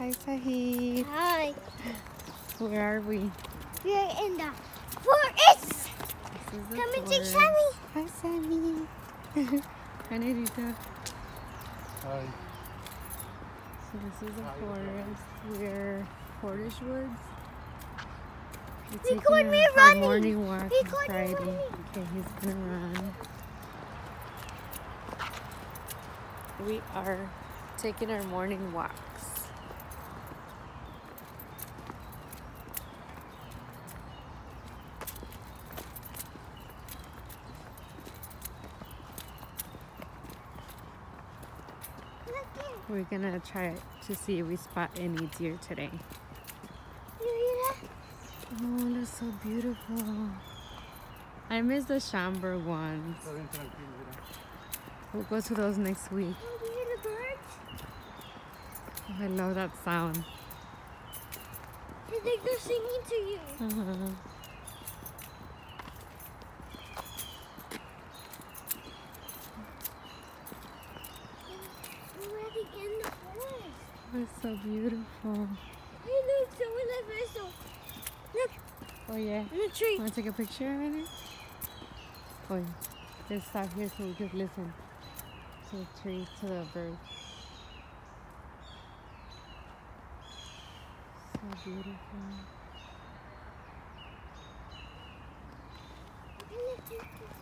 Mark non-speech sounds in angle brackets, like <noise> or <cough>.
Hi, Sahid. Hi. Where are we? We're in the forest. The Come and take forest. Sammy. Hi, Sammy. <laughs> Hi, Nerita. Hi. So this is the How forest. We're Portage Woods. We're Record taking me our- our running. morning walk on Record me Friday. running. Okay, he's gonna run. We are taking our morning walks. Look here. We're gonna try to see if we spot any deer today. You hear that? Oh, that's so beautiful. I miss the Schaumburg ones. Está bien tranquilo, mira. We'll go to those next week. Oh, you hear the birds? Oh, I love that sound. I think they're singing to you. Uh-huh. <laughs> We're already in the forest. That's so beautiful. Hey, look, someone left whistle. Look, Oh yeah. in the tree. Want to take a picture of it? Oh, yeah. Let's stop here so we can listen to the tree, to the bird. So beautiful. Look at this.